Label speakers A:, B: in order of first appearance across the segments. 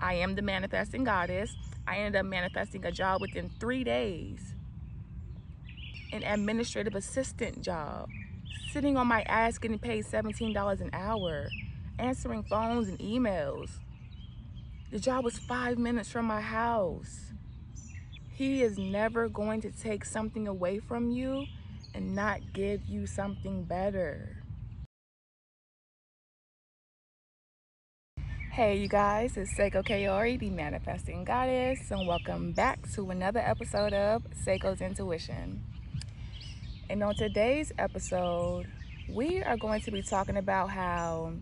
A: I am the manifesting goddess. I ended up manifesting a job within three days. An administrative assistant job. Sitting on my ass getting paid $17 an hour. Answering phones and emails. The job was five minutes from my house. He is never going to take something away from you and not give you something better. Hey you guys, it's Seiko Kaiori, the Manifesting Goddess, and welcome back to another episode of Seiko's Intuition. And on today's episode, we are going to be talking about how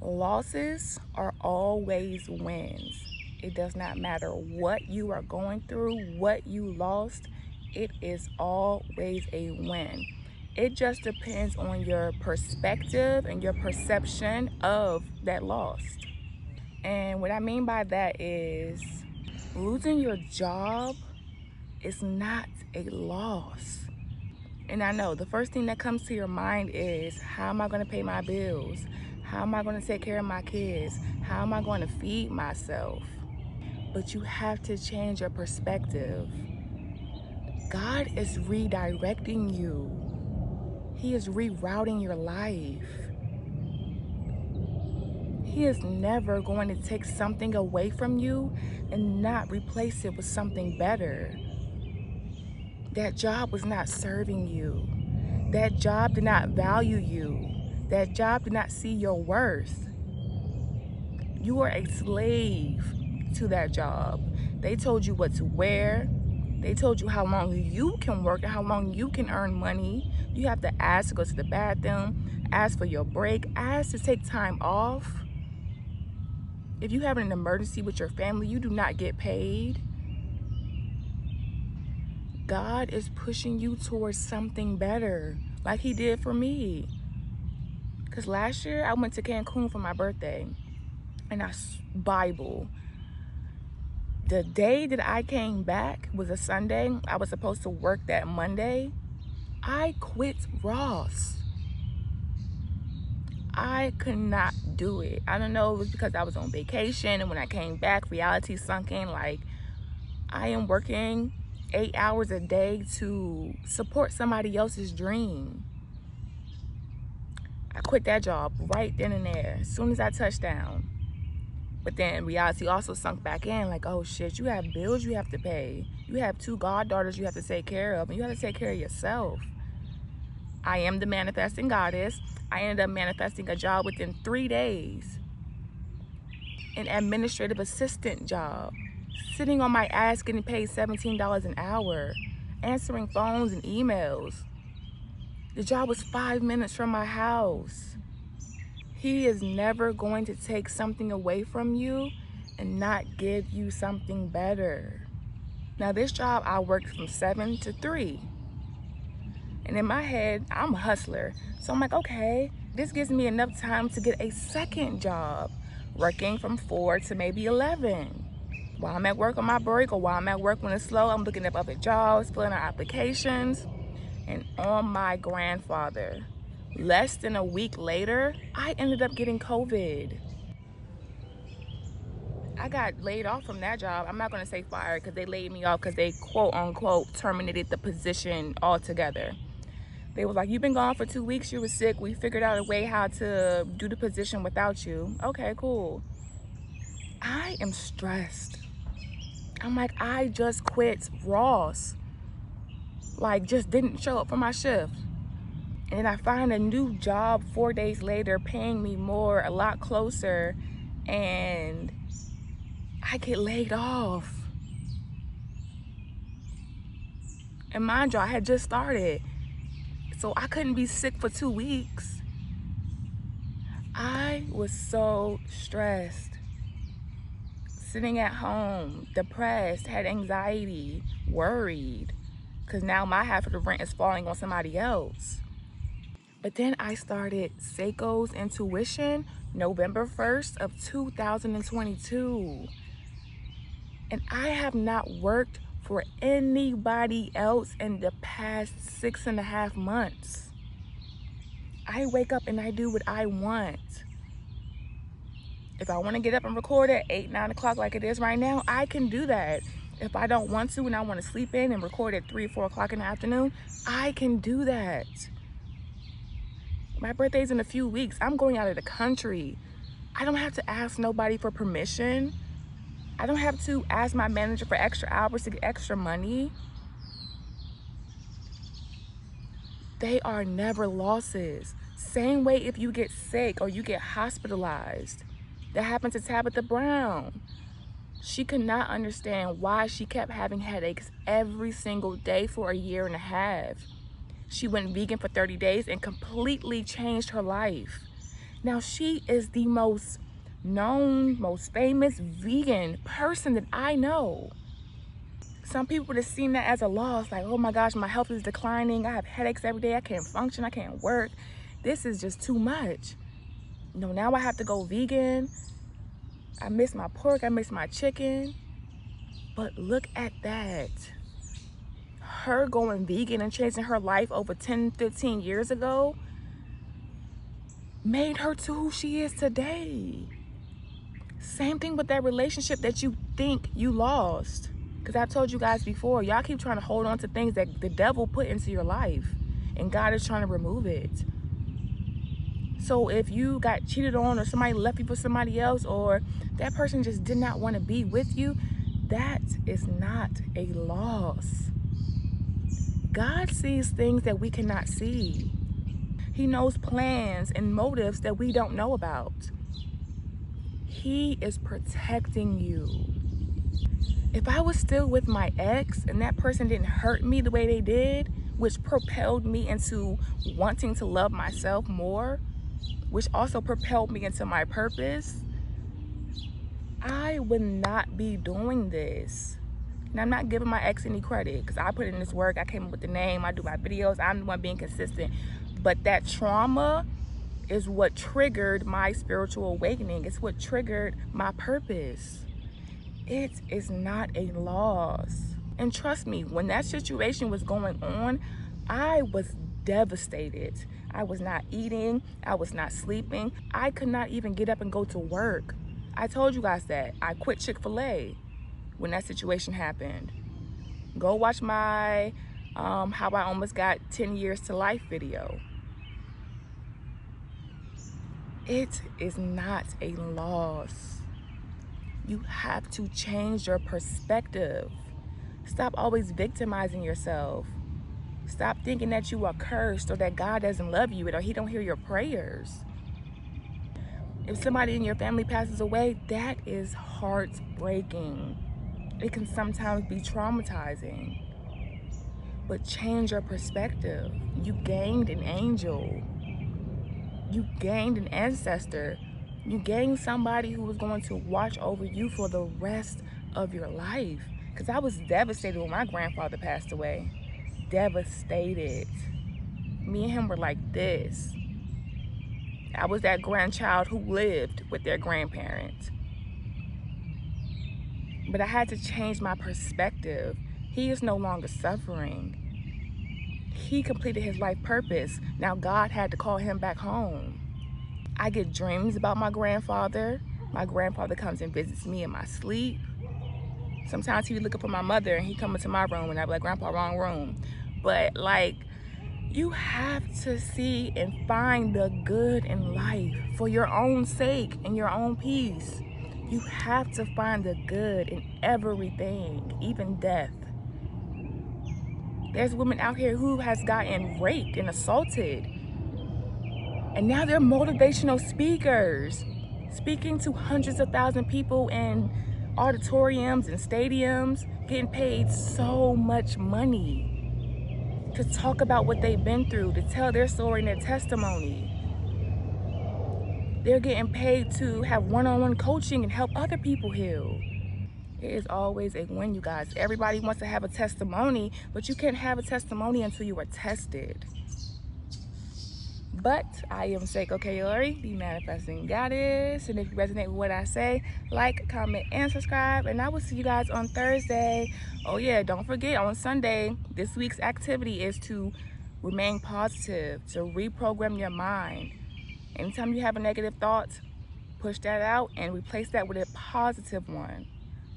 A: losses are always wins. It does not matter what you are going through, what you lost, it is always a win. It just depends on your perspective and your perception of that loss. And what I mean by that is losing your job is not a loss. And I know the first thing that comes to your mind is how am I going to pay my bills? How am I going to take care of my kids? How am I going to feed myself? But you have to change your perspective. God is redirecting you. He is rerouting your life. He is never going to take something away from you and not replace it with something better. That job was not serving you. That job did not value you. That job did not see your worth. You are a slave to that job. They told you what to wear. They told you how long you can work and how long you can earn money. You have to ask to go to the bathroom, ask for your break, ask to take time off. If you have an emergency with your family, you do not get paid. God is pushing you towards something better, like he did for me. Because last year, I went to Cancun for my birthday, and I, Bible, the day that I came back was a Sunday. I was supposed to work that Monday. I quit Ross. I could not do it. I don't know, it was because I was on vacation and when I came back, reality sunk in. Like, I am working eight hours a day to support somebody else's dream. I quit that job right then and there, as soon as I touched down. But then reality also sunk back in like, oh shit, you have bills you have to pay. You have two goddaughters you have to take care of, and you have to take care of yourself. I am the manifesting goddess. I ended up manifesting a job within three days. An administrative assistant job. Sitting on my ass getting paid $17 an hour. Answering phones and emails. The job was five minutes from my house. He is never going to take something away from you and not give you something better. Now this job, I worked from seven to three. And in my head, I'm a hustler. So I'm like, okay, this gives me enough time to get a second job, working from four to maybe 11. While I'm at work on my break or while I'm at work when it's slow, I'm looking up other jobs, filling out applications. And on my grandfather, less than a week later, I ended up getting COVID. I got laid off from that job. I'm not gonna say fired because they laid me off because they quote unquote terminated the position altogether. They was like, you've been gone for two weeks, you were sick. We figured out a way how to do the position without you. Okay, cool. I am stressed. I'm like, I just quit Ross. Like, just didn't show up for my shift. And I find a new job four days later, paying me more, a lot closer, and I get laid off. And mind you, I had just started. So I couldn't be sick for two weeks. I was so stressed. Sitting at home, depressed, had anxiety, worried. Because now my half of the rent is falling on somebody else. But then I started Seiko's Intuition November 1st of 2022. And I have not worked for anybody else in the past six and a half months. I wake up and I do what I want. If I want to get up and record at 8, 9 o'clock like it is right now, I can do that. If I don't want to and I want to sleep in and record at 3 4 o'clock in the afternoon, I can do that. My birthday's in a few weeks. I'm going out of the country. I don't have to ask nobody for permission. I don't have to ask my manager for extra hours to get extra money. They are never losses. Same way if you get sick or you get hospitalized. That happened to Tabitha Brown. She could not understand why she kept having headaches every single day for a year and a half. She went vegan for 30 days and completely changed her life. Now, she is the most known, most famous vegan person that I know. Some people would have seen that as a loss, like, oh my gosh, my health is declining. I have headaches every day. I can't function. I can't work. This is just too much. You know, now I have to go vegan. I miss my pork. I miss my chicken. But look at that her going vegan and changing her life over 10, 15 years ago made her to who she is today. Same thing with that relationship that you think you lost. Because I've told you guys before, y'all keep trying to hold on to things that the devil put into your life. And God is trying to remove it. So if you got cheated on or somebody left you for somebody else or that person just did not want to be with you, that is not a loss. God sees things that we cannot see. He knows plans and motives that we don't know about. He is protecting you. If I was still with my ex and that person didn't hurt me the way they did, which propelled me into wanting to love myself more, which also propelled me into my purpose, I would not be doing this. And I'm not giving my ex any credit because I put in this work. I came up with the name. I do my videos. I'm the one being consistent. But that trauma is what triggered my spiritual awakening. It's what triggered my purpose. It is not a loss. And trust me, when that situation was going on, I was devastated. I was not eating. I was not sleeping. I could not even get up and go to work. I told you guys that. I quit Chick-fil-A when that situation happened. Go watch my um, How I Almost Got 10 Years to Life video. It is not a loss. You have to change your perspective. Stop always victimizing yourself. Stop thinking that you are cursed or that God doesn't love you or he don't hear your prayers. If somebody in your family passes away, that is heartbreaking it can sometimes be traumatizing. But change your perspective. You gained an angel. You gained an ancestor. You gained somebody who was going to watch over you for the rest of your life. Because I was devastated when my grandfather passed away. Devastated. Me and him were like this. I was that grandchild who lived with their grandparents but I had to change my perspective. He is no longer suffering. He completed his life purpose. Now God had to call him back home. I get dreams about my grandfather. My grandfather comes and visits me in my sleep. Sometimes he would look up for my mother and he'd come into my room and I'd be like, Grandpa, wrong room. But like, you have to see and find the good in life for your own sake and your own peace. You have to find the good in everything, even death. There's women out here who has gotten raped and assaulted. And now they're motivational speakers, speaking to hundreds of thousand people in auditoriums and stadiums, getting paid so much money to talk about what they've been through, to tell their story and their testimony. They're getting paid to have one-on-one -on -one coaching and help other people heal. It is always a win, you guys. Everybody wants to have a testimony, but you can't have a testimony until you are tested. But I am Seiko Kaiori, the Manifesting Goddess. And if you resonate with what I say, like, comment, and subscribe. And I will see you guys on Thursday. Oh yeah, don't forget on Sunday, this week's activity is to remain positive, to reprogram your mind Anytime you have a negative thought, push that out and replace that with a positive one.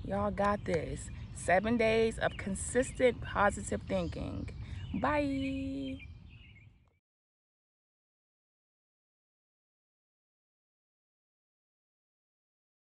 A: Y'all got this. Seven days of consistent positive thinking. Bye.